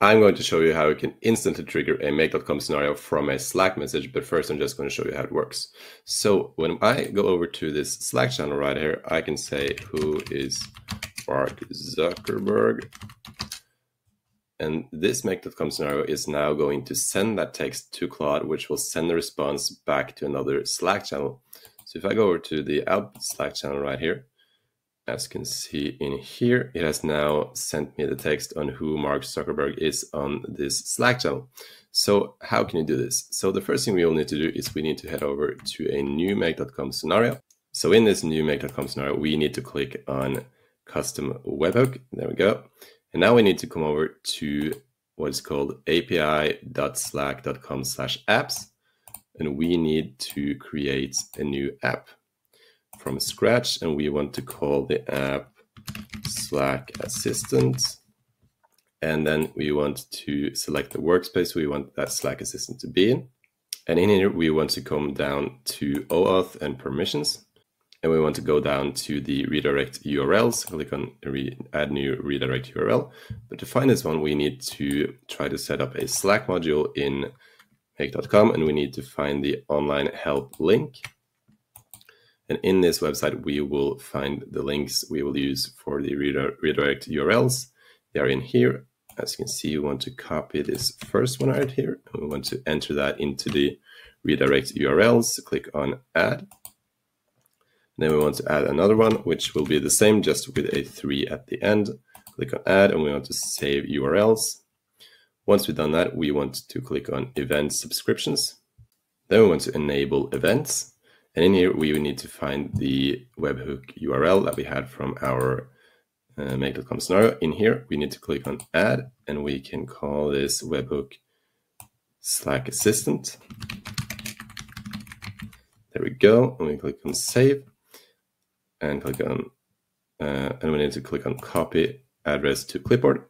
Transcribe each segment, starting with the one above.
I'm going to show you how you can instantly trigger a make.com scenario from a Slack message, but first I'm just going to show you how it works. So when I go over to this Slack channel right here, I can say, who is Mark Zuckerberg? And this make.com scenario is now going to send that text to Claude, which will send the response back to another Slack channel. So if I go over to the output Slack channel right here, as you can see in here, it has now sent me the text on who Mark Zuckerberg is on this Slack channel. So how can you do this? So the first thing we will need to do is we need to head over to a new make.com scenario. So in this new make.com scenario, we need to click on custom webhook. There we go. And now we need to come over to what's called api.slack.com slash apps. And we need to create a new app from scratch and we want to call the app Slack Assistant. And then we want to select the workspace we want that Slack Assistant to be in. And in here, we want to come down to OAuth and permissions. And we want to go down to the redirect URLs, click on add new redirect URL. But to find this one, we need to try to set up a Slack module in make.com and we need to find the online help link. And in this website, we will find the links we will use for the redirect URLs. They are in here. As you can see, we want to copy this first one right here. We want to enter that into the redirect URLs. Click on add. And then we want to add another one, which will be the same, just with a three at the end. Click on add, and we want to save URLs. Once we've done that, we want to click on event subscriptions. Then we want to enable events. And in here, we need to find the webhook URL that we had from our uh, make.com scenario. In here, we need to click on add, and we can call this webhook Slack Assistant. There we go. And we click on save and click on, uh, and we need to click on copy address to clipboard.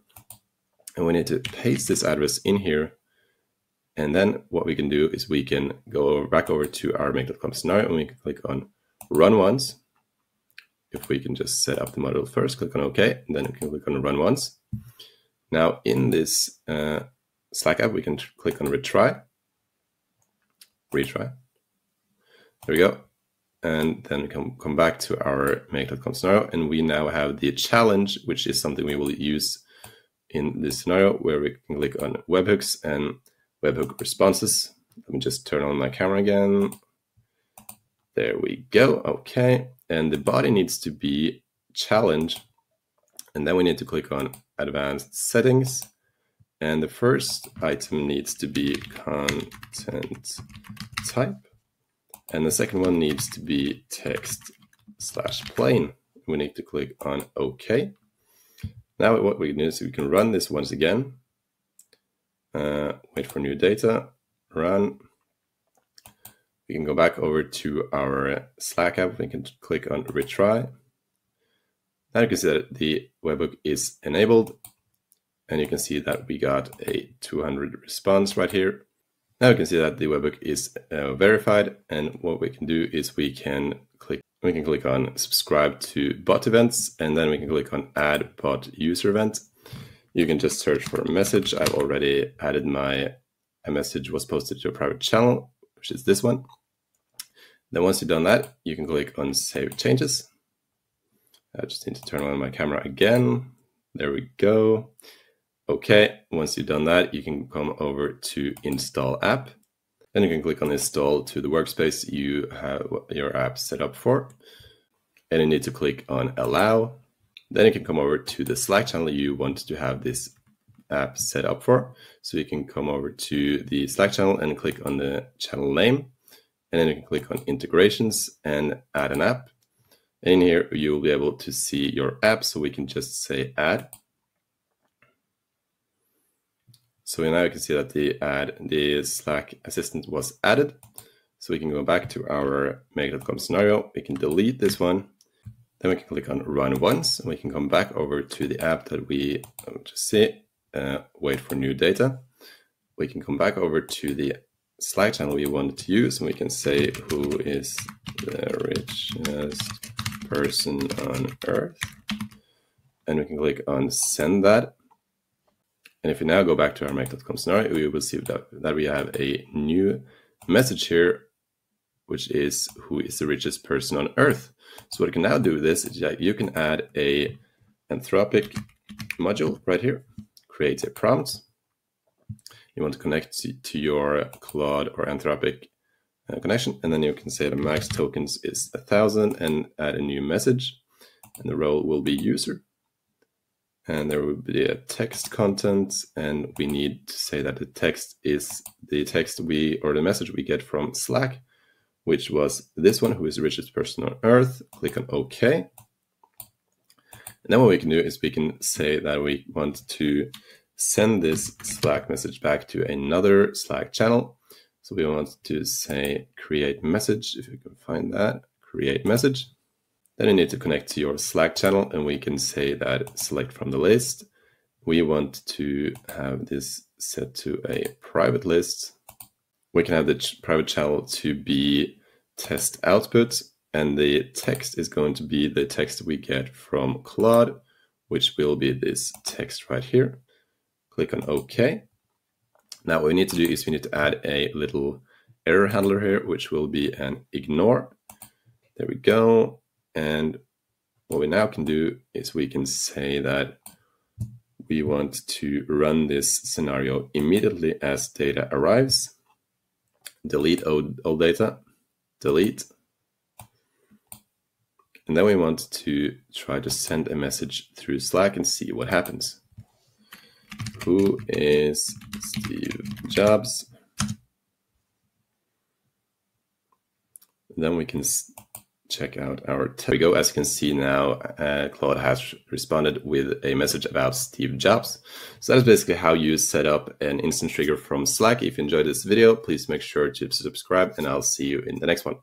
And we need to paste this address in here and then what we can do is we can go back over to our make.com scenario and we can click on run once. If we can just set up the model first, click on OK, and then we can click on run once. Now in this uh, Slack app, we can click on retry, retry. There we go. And then we can come back to our make.com scenario and we now have the challenge, which is something we will use in this scenario where we can click on webhooks and webhook responses. Let me just turn on my camera again. There we go. Okay. And the body needs to be challenge. And then we need to click on advanced settings. And the first item needs to be content type. And the second one needs to be text slash plain. We need to click on OK. Now what we can do is we can run this once again uh, wait for new data, run. We can go back over to our Slack app. We can click on retry. Now you can see that the webhook is enabled and you can see that we got a 200 response right here. Now you can see that the webhook is uh, verified and what we can do is we can click we can click on subscribe to bot events and then we can click on add bot user event you can just search for a message. I've already added my a message was posted to a private channel, which is this one. Then once you've done that, you can click on Save Changes. I just need to turn on my camera again. There we go. Okay, once you've done that, you can come over to Install App. Then you can click on Install to the workspace you have your app set up for. And you need to click on Allow then you can come over to the Slack channel you want to have this app set up for. So you can come over to the Slack channel and click on the channel name. And then you can click on integrations and add an app. And In here, you will be able to see your app. So we can just say add. So now you can see that the add the Slack assistant was added. So we can go back to our make.com scenario. We can delete this one then we can click on run once and we can come back over to the app that we just see, uh, wait for new data. We can come back over to the Slack channel we wanted to use and we can say who is the richest person on earth. And we can click on send that. And if we now go back to our make.com scenario, we will see that, that we have a new message here, which is who is the richest person on earth. So what you can now do with this is that you can add a Anthropic module right here, create a prompt. You want to connect to your Claude or Anthropic uh, connection, and then you can say the max tokens is a thousand and add a new message, and the role will be user. And there will be a text content, and we need to say that the text is the text we or the message we get from Slack, which was this one, who is the richest person on earth. Click on OK. And then what we can do is we can say that we want to send this Slack message back to another Slack channel. So we want to say create message, if you can find that, create message. Then you need to connect to your Slack channel and we can say that select from the list. We want to have this set to a private list. We can have the private channel to be test output and the text is going to be the text we get from Claude, which will be this text right here. Click on OK. Now what we need to do is we need to add a little error handler here, which will be an ignore. There we go. And what we now can do is we can say that we want to run this scenario immediately as data arrives. Delete old, old data, delete, and then we want to try to send a message through Slack and see what happens. Who is Steve Jobs? then we can check out our we go. As you can see now, uh, Claude has responded with a message about Steve Jobs. So that is basically how you set up an instant trigger from Slack. If you enjoyed this video, please make sure to subscribe and I'll see you in the next one.